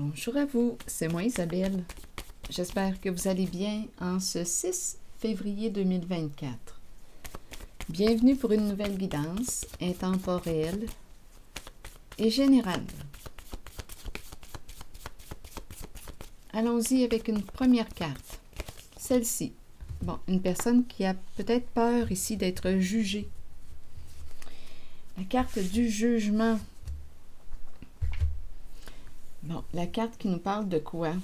Bonjour à vous, c'est moi Isabelle. J'espère que vous allez bien en ce 6 février 2024. Bienvenue pour une nouvelle guidance intemporelle et générale. Allons-y avec une première carte. Celle-ci. Bon, une personne qui a peut-être peur ici d'être jugée. La carte du jugement. Bon, la carte qui nous parle de quoi?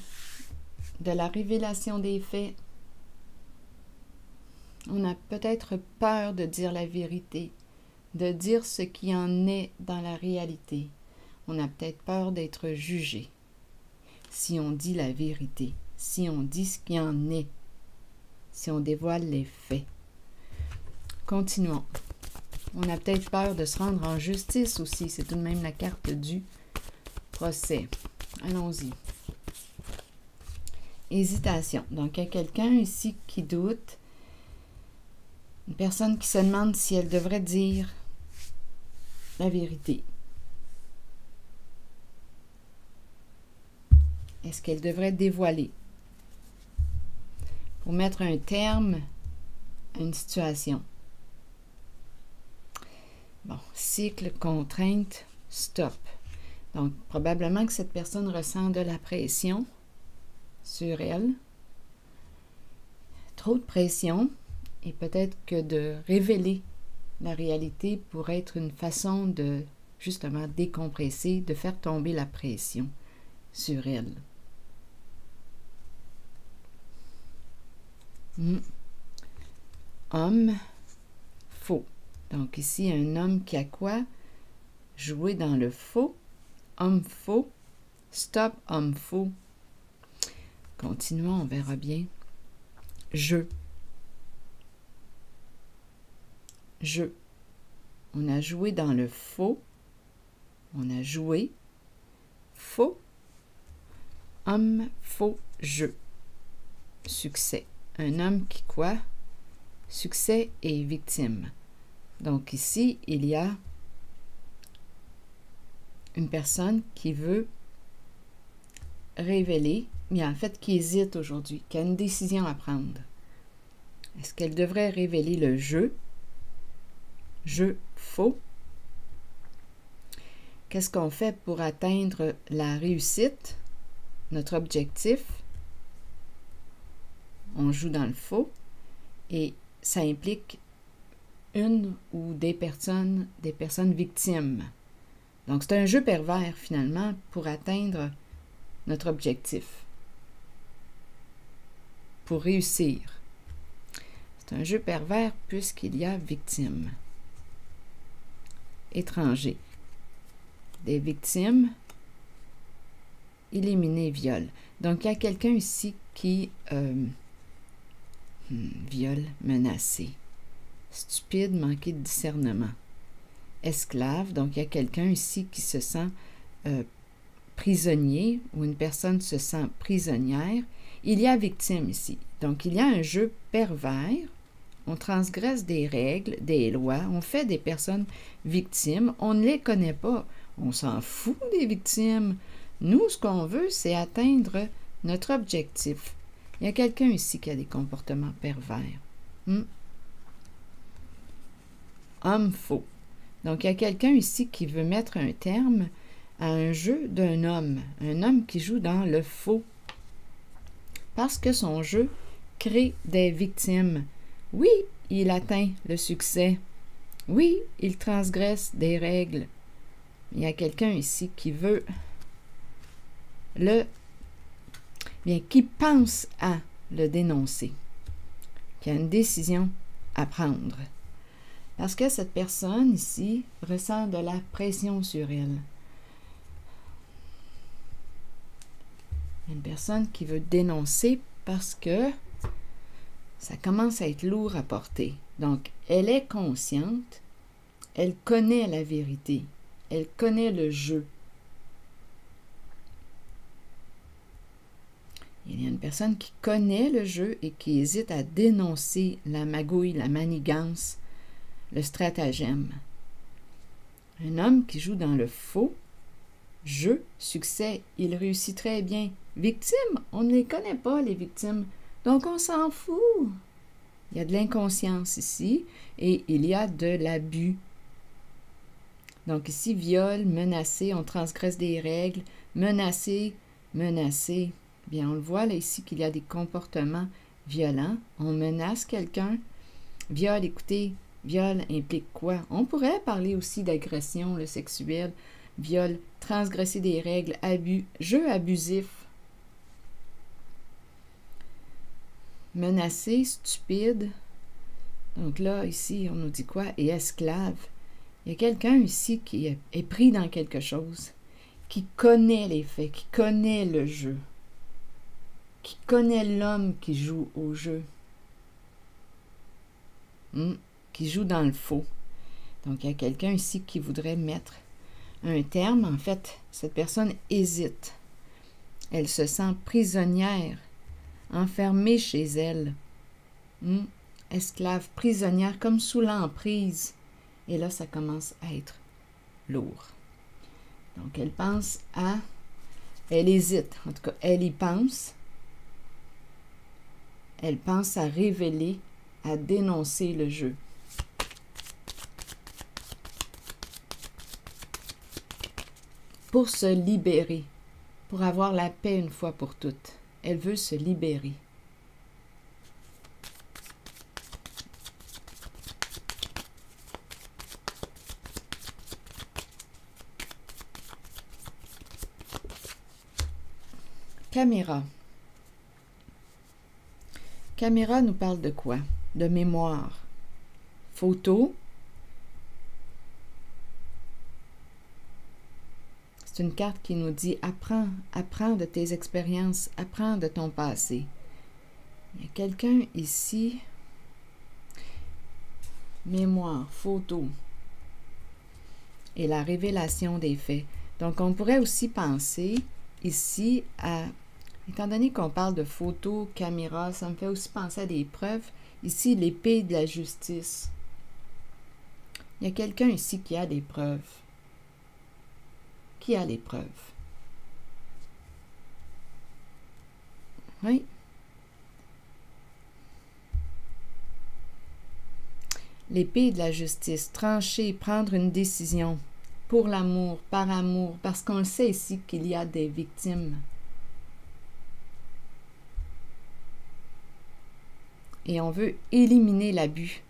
De la révélation des faits. On a peut-être peur de dire la vérité, de dire ce qui en est dans la réalité. On a peut-être peur d'être jugé si on dit la vérité, si on dit ce qui en est, si on dévoile les faits. Continuons. On a peut-être peur de se rendre en justice aussi. C'est tout de même la carte du procès. Allons-y. Hésitation. Donc, il y a quelqu'un ici qui doute. Une personne qui se demande si elle devrait dire la vérité. Est-ce qu'elle devrait dévoiler? Pour mettre un terme à une situation? Bon, cycle, contrainte, stop. Donc, probablement que cette personne ressent de la pression sur elle. Trop de pression et peut-être que de révéler la réalité pourrait être une façon de justement décompresser, de faire tomber la pression sur elle. Hmm. Homme faux. Donc ici, un homme qui a quoi? Jouer dans le faux. Homme faux. Stop, homme faux. Continuons, on verra bien. Je. Je. On a joué dans le faux. On a joué. Faux. Homme, faux, je. Succès. Un homme qui quoi? Succès et victime. Donc ici, il y a une personne qui veut révéler, mais en fait qui hésite aujourd'hui, qui a une décision à prendre. Est-ce qu'elle devrait révéler le jeu? Jeu faux. Qu'est-ce qu'on fait pour atteindre la réussite, notre objectif? On joue dans le faux et ça implique une ou des personnes, des personnes victimes. Donc c'est un jeu pervers finalement pour atteindre notre objectif, pour réussir. C'est un jeu pervers puisqu'il y a victime. Étranger. Des victimes, éliminer viol. Donc il y a quelqu'un ici qui euh, hmm, viole, menacé stupide, manqué de discernement. Esclave, donc il y a quelqu'un ici qui se sent euh, prisonnier ou une personne se sent prisonnière. Il y a victime ici. Donc il y a un jeu pervers. On transgresse des règles, des lois, on fait des personnes victimes, on ne les connaît pas. On s'en fout des victimes. Nous, ce qu'on veut, c'est atteindre notre objectif. Il y a quelqu'un ici qui a des comportements pervers. Hmm? homme faux. Donc, il y a quelqu'un ici qui veut mettre un terme à un jeu d'un homme, un homme qui joue dans le faux. Parce que son jeu crée des victimes. Oui, il atteint le succès. Oui, il transgresse des règles. Il y a quelqu'un ici qui veut le... Bien, qui pense à le dénoncer, qui a une décision à prendre. Parce que cette personne ici ressent de la pression sur elle. Une personne qui veut dénoncer parce que ça commence à être lourd à porter. Donc, elle est consciente, elle connaît la vérité, elle connaît le jeu. Il y a une personne qui connaît le jeu et qui hésite à dénoncer la magouille, la manigance, le stratagème. Un homme qui joue dans le faux, je, succès, il réussit très bien. Victime, on ne les connaît pas, les victimes. Donc on s'en fout. Il y a de l'inconscience ici et il y a de l'abus. Donc ici, viol, menacé, on transgresse des règles, menacé, menacé. Bien, on le voit là ici qu'il y a des comportements violents. On menace quelqu'un. Viol, écoutez, viol implique quoi? On pourrait parler aussi d'agression sexuelle, viol, transgresser des règles, abus, jeu abusif. Menacé, stupide. Donc là, ici, on nous dit quoi? Et esclave. Il y a quelqu'un ici qui est pris dans quelque chose, qui connaît les faits, qui connaît le jeu, qui connaît l'homme qui joue au jeu, hmm, qui joue dans le faux. Donc il y a quelqu'un ici qui voudrait mettre un terme. En fait, cette personne hésite. Elle se sent prisonnière, enfermée chez elle. Hmm, esclave, prisonnière, comme sous l'emprise et là, ça commence à être lourd. Donc, elle pense à... Elle hésite. En tout cas, elle y pense. Elle pense à révéler, à dénoncer le jeu. Pour se libérer, pour avoir la paix une fois pour toutes. Elle veut se libérer. Caméra. Caméra nous parle de quoi? De mémoire. Photo. C'est une carte qui nous dit apprends, apprends de tes expériences, apprends de ton passé. Il y a quelqu'un ici. Mémoire, photo. Et la révélation des faits. Donc, on pourrait aussi penser ici à Étant donné qu'on parle de photos, caméras, ça me fait aussi penser à des preuves. Ici, l'épée de la justice. Il y a quelqu'un ici qui a des preuves. Qui a les preuves? Oui. L'épée de la justice, trancher, prendre une décision pour l'amour, par amour, parce qu'on sait ici qu'il y a des victimes. et on veut éliminer l'abus.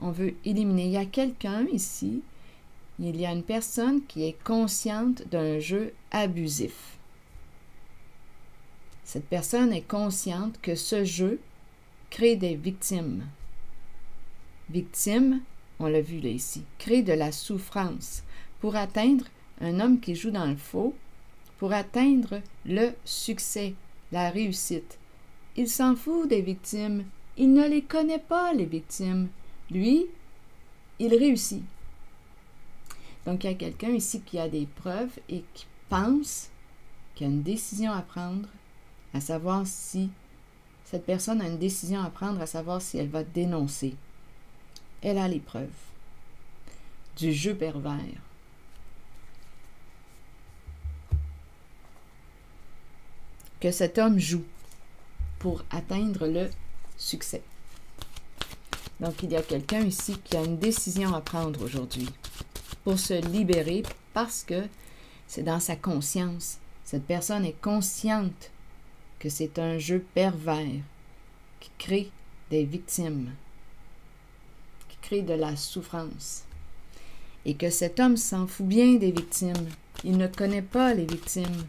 On veut éliminer. Il y a quelqu'un ici, il y a une personne qui est consciente d'un jeu abusif. Cette personne est consciente que ce jeu crée des victimes. Victimes, on l'a vu là ici, crée de la souffrance pour atteindre un homme qui joue dans le faux, pour atteindre le succès, la réussite. Il s'en fout des victimes, il ne les connaît pas, les victimes. Lui, il réussit. Donc, il y a quelqu'un ici qui a des preuves et qui pense qu'il a une décision à prendre, à savoir si cette personne a une décision à prendre, à savoir si elle va dénoncer. Elle a les preuves du jeu pervers. Que cet homme joue pour atteindre le succès. Donc, il y a quelqu'un ici qui a une décision à prendre aujourd'hui se libérer parce que c'est dans sa conscience. Cette personne est consciente que c'est un jeu pervers qui crée des victimes, qui crée de la souffrance. Et que cet homme s'en fout bien des victimes. Il ne connaît pas les victimes.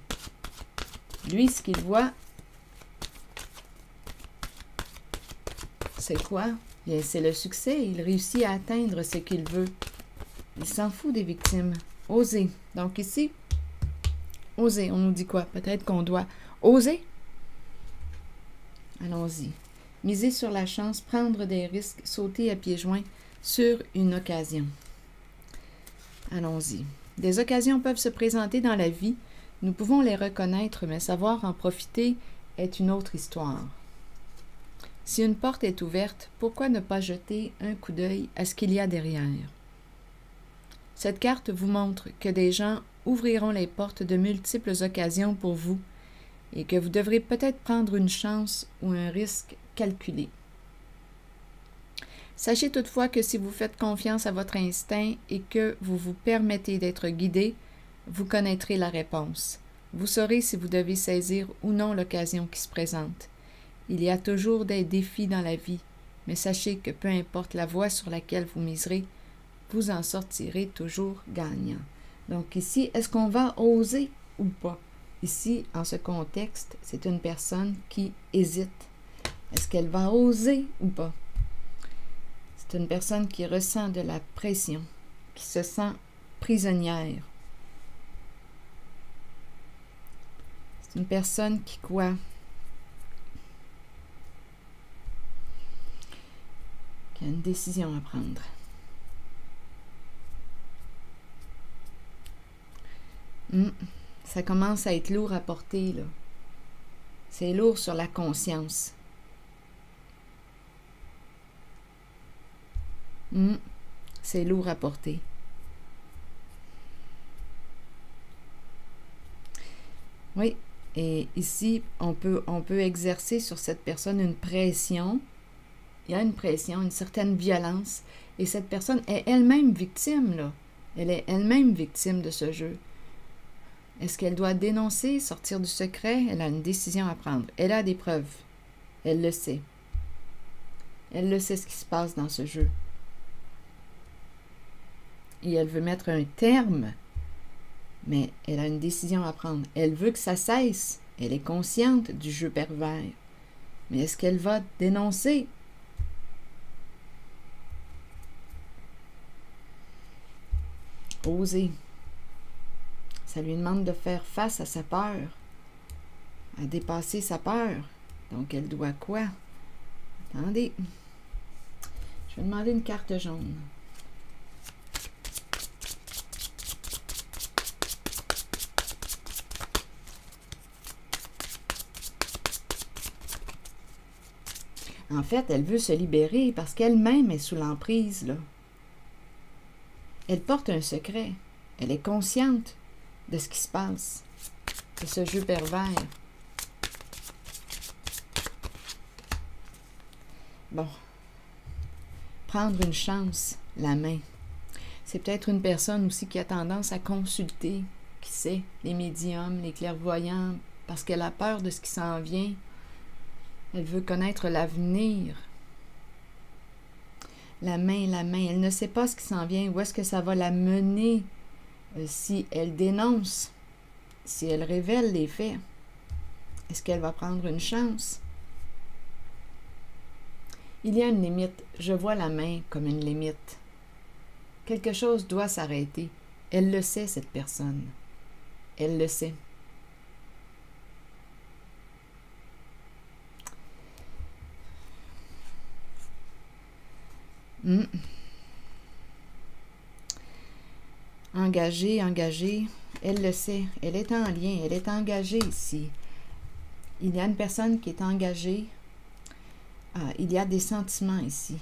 Lui, ce qu'il voit, c'est quoi? C'est le succès. Il réussit à atteindre ce qu'il veut. Il s'en fout des victimes. Oser. Donc ici, oser. On nous dit quoi? Peut-être qu'on doit oser? Allons-y. Miser sur la chance, prendre des risques, sauter à pieds joints sur une occasion. Allons-y. Des occasions peuvent se présenter dans la vie. Nous pouvons les reconnaître, mais savoir en profiter est une autre histoire. Si une porte est ouverte, pourquoi ne pas jeter un coup d'œil à ce qu'il y a derrière? Cette carte vous montre que des gens ouvriront les portes de multiples occasions pour vous et que vous devrez peut-être prendre une chance ou un risque calculé. Sachez toutefois que si vous faites confiance à votre instinct et que vous vous permettez d'être guidé, vous connaîtrez la réponse. Vous saurez si vous devez saisir ou non l'occasion qui se présente. Il y a toujours des défis dans la vie, mais sachez que peu importe la voie sur laquelle vous miserez, vous en sortirez toujours gagnant. Donc ici, est-ce qu'on va oser ou pas? Ici, en ce contexte, c'est une personne qui hésite. Est-ce qu'elle va oser ou pas? C'est une personne qui ressent de la pression, qui se sent prisonnière. C'est une personne qui quoi? Qui a une décision à prendre. Hmm. Ça commence à être lourd à porter, là. C'est lourd sur la conscience. Hmm. C'est lourd à porter. Oui, et ici, on peut, on peut exercer sur cette personne une pression. Il y a une pression, une certaine violence. Et cette personne est elle-même victime, là. Elle est elle-même victime de ce jeu. Est-ce qu'elle doit dénoncer, sortir du secret? Elle a une décision à prendre. Elle a des preuves. Elle le sait. Elle le sait ce qui se passe dans ce jeu et elle veut mettre un terme, mais elle a une décision à prendre. Elle veut que ça cesse. Elle est consciente du jeu pervers. Mais est-ce qu'elle va dénoncer? Oser. Ça lui demande de faire face à sa peur, à dépasser sa peur. Donc elle doit quoi? Attendez. Je vais demander une carte jaune. En fait, elle veut se libérer parce qu'elle-même est sous l'emprise. Elle porte un secret. Elle est consciente de ce qui se passe, de ce jeu pervers. Bon. Prendre une chance, la main. C'est peut-être une personne aussi qui a tendance à consulter, qui sait, les médiums, les clairvoyants, parce qu'elle a peur de ce qui s'en vient, elle veut connaître l'avenir. La main, la main. Elle ne sait pas ce qui s'en vient, où est-ce que ça va la mener si elle dénonce, si elle révèle les faits. Est-ce qu'elle va prendre une chance? Il y a une limite. Je vois la main comme une limite. Quelque chose doit s'arrêter. Elle le sait, cette personne. Elle le sait. Hmm. Engagée, engagée, elle le sait, elle est en lien, elle est engagée ici. Il y a une personne qui est engagée, ah, il y a des sentiments ici.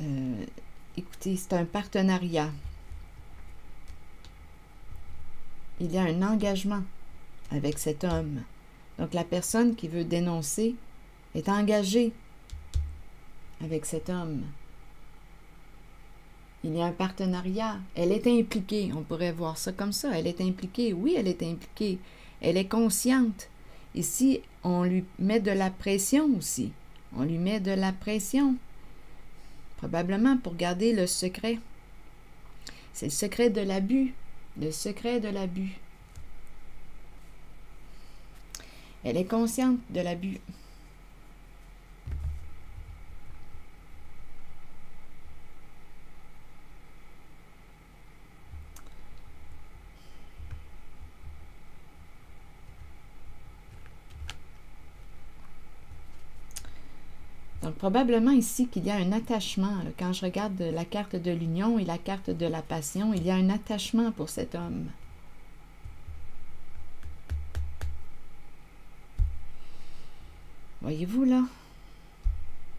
Euh, écoutez, c'est un partenariat. Il y a un engagement avec cet homme. Donc la personne qui veut dénoncer est engagée avec cet homme. Il y a un partenariat. Elle est impliquée. On pourrait voir ça comme ça. Elle est impliquée. Oui, elle est impliquée. Elle est consciente. Ici, on lui met de la pression aussi. On lui met de la pression. Probablement pour garder le secret. C'est le secret de l'abus. Le secret de l'abus. Elle est consciente de l'abus. Probablement ici qu'il y a un attachement. Quand je regarde la carte de l'union et la carte de la passion, il y a un attachement pour cet homme. Voyez-vous là,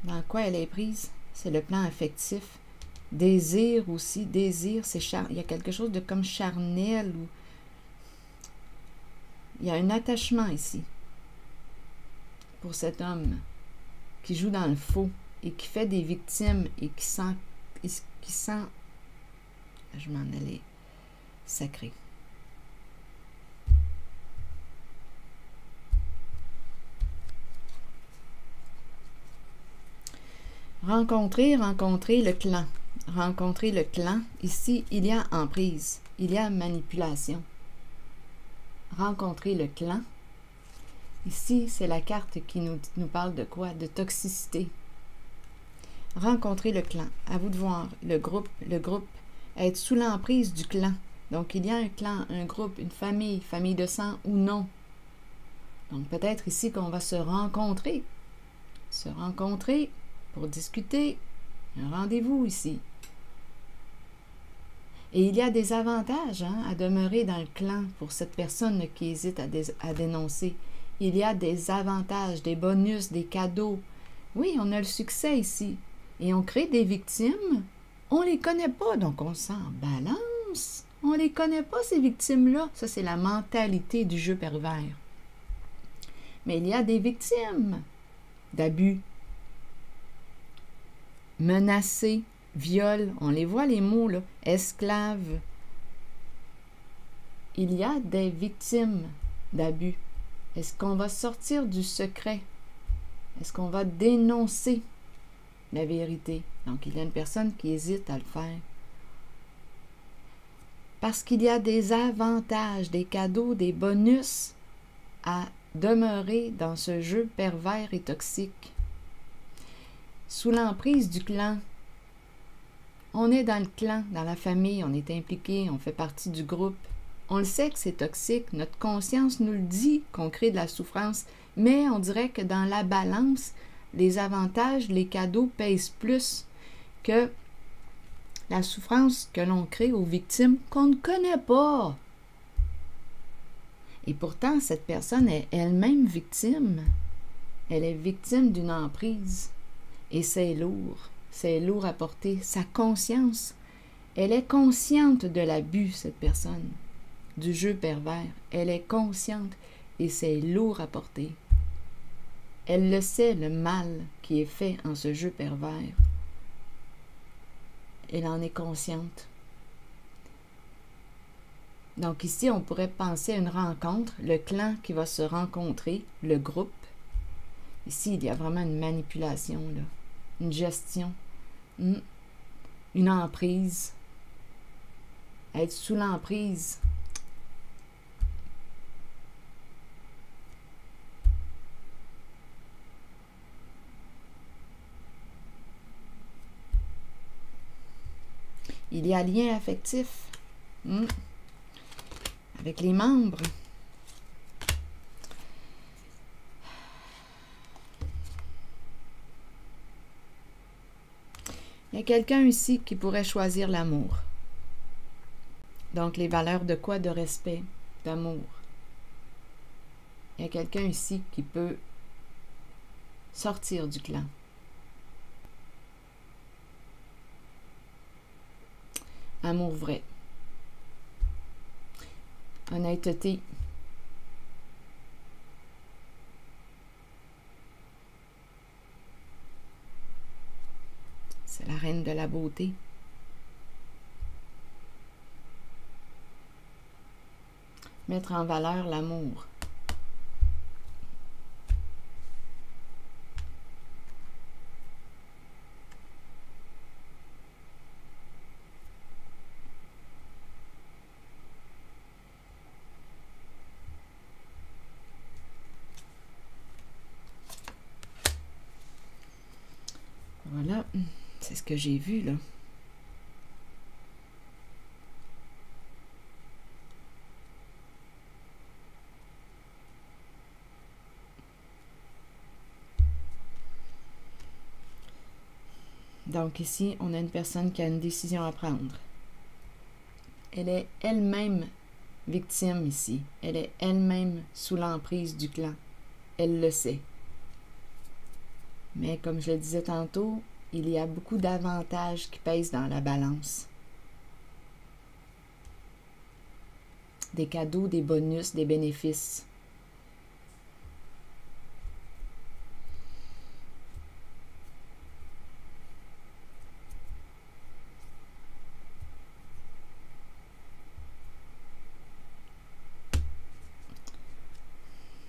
dans quoi elle est prise? C'est le plan affectif. Désir aussi, désir, c'est il y a quelque chose de comme charnel ou il y a un attachement ici pour cet homme qui joue dans le faux et qui fait des victimes et qui sent, qui sent, je m'en allais, sacré. Rencontrer, rencontrer le clan. Rencontrer le clan. Ici, il y a emprise. Il y a manipulation. Rencontrer le clan. Ici, c'est la carte qui nous, parle de quoi? De toxicité. Rencontrer le clan. À vous de voir. Le groupe, le groupe. Être sous l'emprise du clan. Donc, il y a un clan, un groupe, une famille, famille de sang ou non. Donc, peut-être ici qu'on va se rencontrer. Se rencontrer pour discuter. Un rendez-vous ici. Et il y a des avantages hein, à demeurer dans le clan pour cette personne qui hésite à, dénoncer. Il y a des avantages, des bonus, des cadeaux. Oui, on a le succès ici. Et on crée des victimes? On les connaît pas, donc on s'en balance. On les connaît pas, ces victimes-là. Ça, c'est la mentalité du jeu pervers. Mais il y a des victimes d'abus, menacés, viol, on les voit les mots, là, esclaves. Il y a des victimes d'abus. Est-ce qu'on va sortir du secret? Est-ce qu'on va dénoncer la vérité? Donc, il y a une personne qui hésite à le faire. Parce qu'il y a des avantages, des cadeaux, des bonus à demeurer dans ce jeu pervers et toxique sous l'emprise du clan. On est dans le clan, dans la famille, on est impliqué, on fait partie du groupe. On le sait que c'est toxique, notre conscience nous le dit qu'on crée de la souffrance, mais on dirait que dans la balance, les avantages, les cadeaux pèsent plus que la souffrance que l'on crée aux victimes qu'on ne connaît pas. Et pourtant, cette personne est elle-même victime. Elle est victime d'une emprise. Et c'est lourd, c'est lourd à porter. Sa conscience, elle est consciente de l'abus, cette personne, du jeu pervers. Elle est consciente et c'est lourd à porter. Elle le sait, le mal qui est fait en ce jeu pervers. Elle en est consciente. Donc ici, on pourrait penser à une rencontre, le clan qui va se rencontrer, le groupe. Ici, il y a vraiment une manipulation, une gestion, hmm. une emprise, être sous l'emprise. Il y a lien affectif hmm. avec les membres. Il y a quelqu'un ici qui pourrait choisir l'amour. Donc les valeurs de quoi? De respect, d'amour. Il y a quelqu'un ici qui peut sortir du clan. Amour vrai. Honnêteté. la reine de la beauté. Mettre en valeur l'amour. Voilà. C'est ce que j'ai vu, là. Donc ici, on a une personne qui a une décision à prendre. Elle est elle-même victime ici. Elle est elle-même sous l'emprise du clan. Elle le sait. Mais comme je le disais tantôt, il y a beaucoup d'avantages qui pèsent dans la balance. Des cadeaux, des bonus, des bénéfices.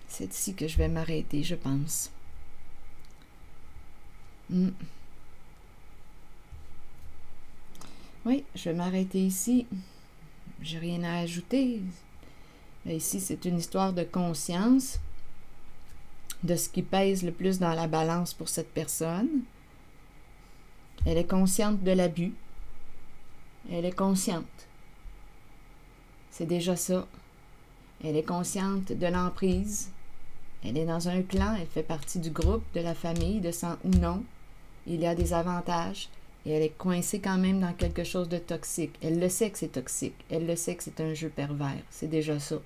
C'est ici que je vais m'arrêter, je pense. Hmm. Oui, je vais m'arrêter ici. J'ai rien à ajouter. ici, c'est une histoire de conscience, de ce qui pèse le plus dans la balance pour cette personne. Elle est consciente de l'abus. Elle est consciente. C'est déjà ça. Elle est consciente de l'emprise. Elle est dans un clan, elle fait partie du groupe, de la famille, de sang ou non. Il y a des avantages et elle est coincée quand même dans quelque chose de toxique. Elle le sait que c'est toxique. Elle le sait que c'est un jeu pervers. C'est déjà ça.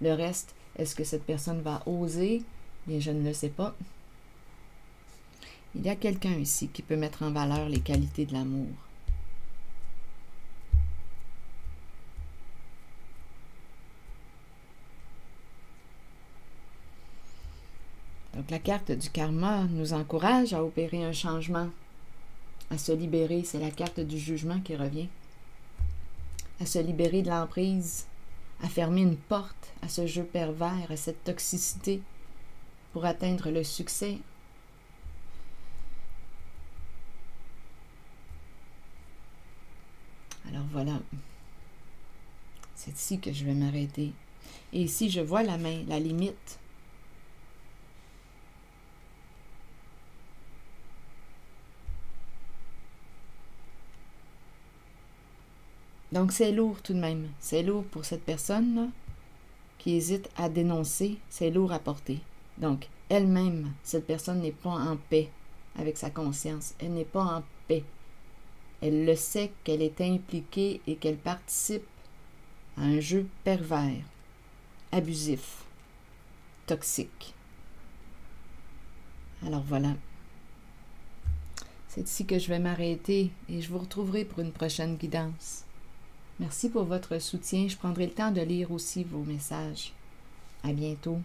Le reste, est-ce que cette personne va oser? Bien, je ne le sais pas. Il y a quelqu'un ici qui peut mettre en valeur les qualités de l'amour. Donc la carte du karma nous encourage à opérer un changement, à se libérer. C'est la carte du jugement qui revient. À se libérer de l'emprise, à fermer une porte à ce jeu pervers, à cette toxicité pour atteindre le succès. Alors voilà, c'est ici que je vais m'arrêter. Et ici, je vois la main, la limite. Donc c'est lourd tout de même. C'est lourd pour cette personne-là qui hésite à dénoncer. C'est lourd à porter. Donc elle-même, cette personne n'est pas en paix avec sa conscience. Elle n'est pas en paix. Elle le sait qu'elle est impliquée et qu'elle participe à un jeu pervers, abusif, toxique. Alors voilà. C'est ici que je vais m'arrêter et je vous retrouverai pour une prochaine guidance. Merci pour votre soutien. Je prendrai le temps de lire aussi vos messages. À bientôt.